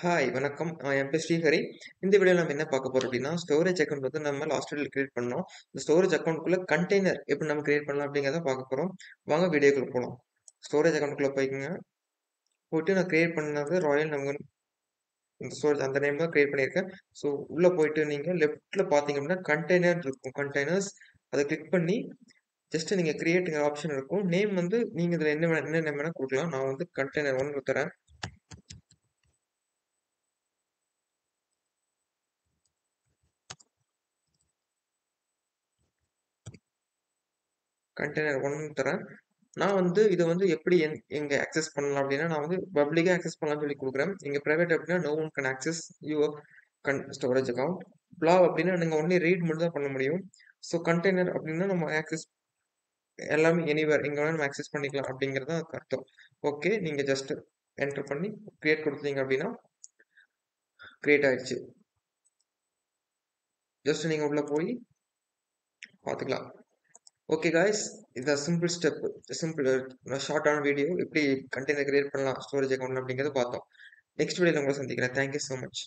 Hi வணக்கம். என் பேர் ஸ்ரீஹரி. இந்த வீடியோவில் நம்ம என்ன பார்க்க போறோம் அப்படின்னா ஸ்டோரேஜ் அக்கௌண்ட் வந்து நம்ம லாஸ்ட் வீடியோ கிரியேட் பண்ணோம். இந்த ஸ்டோரேஜ் அக்கவுண்ட்குள்ள கண்டெய்னர் எப்படி நம்ம கிரியேட் பண்ணலாம் அப்படிங்கிறத பார்க்க போறோம். வாங்க வீடியோக்குள்ள போகலாம் ஸ்டோரேஜ் அக்கவுண்ட்குள்ள போய்க்குங்க போயிட்டு நான் கிரியேட் பண்ணது ராயல் நம்ம இந்த ஸ்டோரேஜ் அந்த நேம் தான் கிரியேட் பண்ணியிருக்கேன். ஸோ உள்ள போயிட்டு நீங்க லெஃப்ட்ல பார்த்தீங்க அப்படின்னா கண்டெய்னர் இருக்கும். கண்டெய்னர்ஸ் அதை கிளிக் பண்ணி ஜஸ்ட் நீங்க கிரியேட்டுங்கிற ஆப்ஷன் இருக்கும். நேம் வந்து நீங்க இதுல என்ன என்ன நேம் வேணா கொடுக்கலாம் நான் வந்து கண்டெய்னர் ஒன்று கொடுத்துறேன் கண்டெய்னர் ஒன்று தரேன். நான் வந்து இதை வந்து எப்படி எங் எங்கே ஆக்சஸ் பண்ணலாம் அப்படின்னா நான் வந்து பப்ளிக்காக ஆக்சஸ் பண்ணலாம்னு சொல்லி கொடுக்குறேன் இங்கே ப்ரைவேட் அப்படின்னா no one can access your can storage account. Blob அப்படின்னா நீங்கள் ஒன்லி ரீட் மட்டும் தான் பண்ண முடியும். ஸோ கண்டெய்னர் அப்படின்னா நம்ம ஆக்சஸ் எல்லாமே எனிவேர் எங்கே வேணாலும் நம்ம ஆக்சஸ் பண்ணிக்கலாம் அப்படிங்கிறது தான் அர்த்தம். ஓகே. நீங்கள் ஜஸ்ட் என்டர் பண்ணி க்ரியேட் கொடுத்தீங்க அப்படின்னா க்ரியேட் ஆயிடுச்சு. ஜஸ்ட் நீங்கள் உள்ளே போய் பார்த்துக்கலாம். Okay guys. இதுதான் சிம்பிள் ஸ்டெப். சிம்பிள் ஷார்ட்டான வீடியோ எப்படி கண்டெய்னர் கிரியேட் பண்ணலாம் ஸ்டோரேஜ் அக்கௌண்ட் அப்படிங்கிறத பார்த்தோம். நெக்ஸ்ட் வீடியோவில் உங்களை சந்திக்கிறேன். Thank you much.